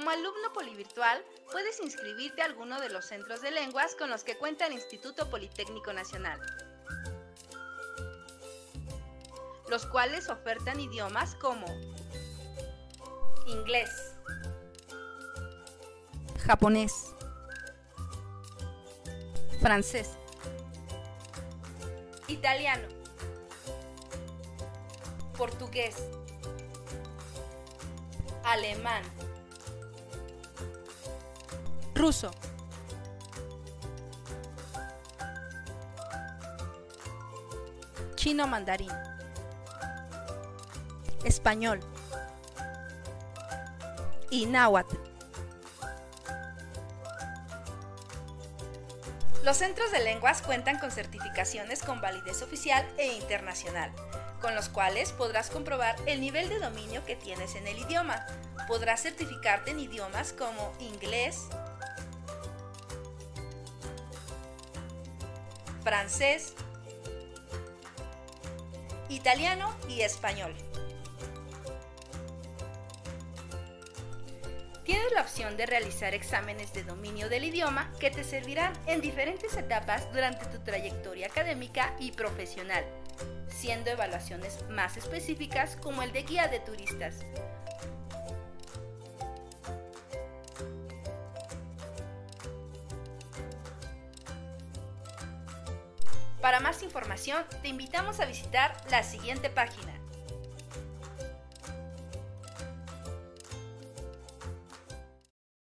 Como alumno polivirtual, puedes inscribirte a alguno de los centros de lenguas con los que cuenta el Instituto Politécnico Nacional, los cuales ofertan idiomas como inglés, japonés, francés, italiano, portugués, alemán, ruso, chino mandarín, español y náhuatl. Los centros de lenguas cuentan con certificaciones con validez oficial e internacional, con los cuales podrás comprobar el nivel de dominio que tienes en el idioma. Podrás certificarte en idiomas como inglés, francés, italiano y español. Tienes la opción de realizar exámenes de dominio del idioma que te servirán en diferentes etapas durante tu trayectoria académica y profesional, siendo evaluaciones más específicas como el de guía de turistas. Para más información, te invitamos a visitar la siguiente página